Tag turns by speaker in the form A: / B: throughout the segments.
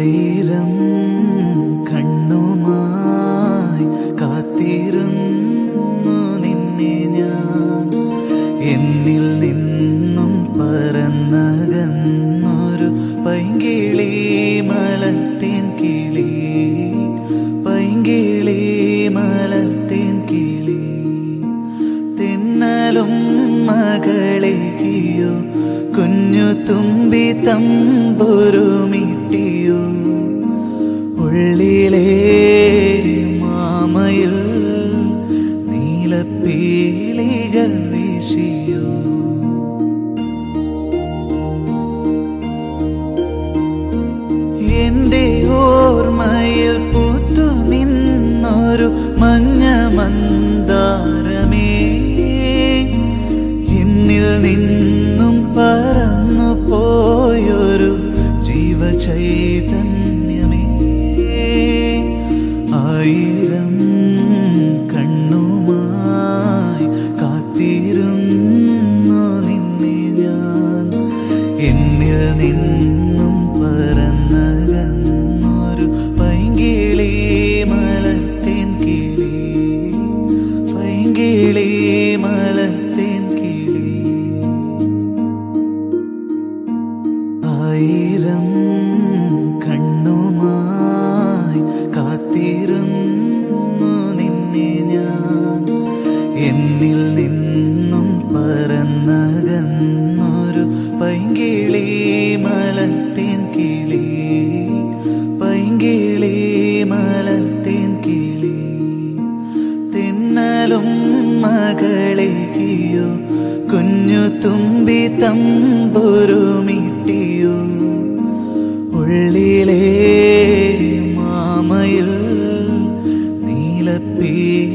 A: ആയിരം കണ്ണുമായി കാത്തിരുന്നു നിന്നെ ഞാൻ. എന്നിൽ നിന്നും പറന്നകന്നൊരു പൈങ്കിളി മലത്തിൻ കിളി. പൈങ്കിളി മലത്തിൻ കിളി. തിന്നലും മകളിയോ കുഞ്ഞു തുമ്പി തമ്പുരുമിട്ടിയോ നീലപ്പീലികൾ വീശിയോ? എന്റെ ഓർമ്മയിൽ പൂത്തു നിന്നൊരു മഞ്ഞ മന്ദാരമേ. എന്നിൽ നിന്നും പറന്നു പോയൊരു ജീവചൈതന്യമേ. ആയിരം എന്നിൽ കിളി. കിളി. കാത്തിരുന്നു നിന്നെ ഞാൻ. എന്നിൽ നിന്നും പൈങ്കിളി മലത്തിൻ കിളി പൈങ്കിളി മലത്തിൻ കിളി. തിന്നലും മകളേകിയോ കുഞ്ഞു തുമ്പി തമ്പുരുമിട്ടിയോ. ഉള്ളിലെ മാമയിൽ നീലപ്പീലികൾ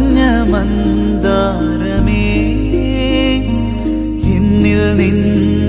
A: മഞ്ഞ മന്ദാരമേ എന്നിൽ നിന്നും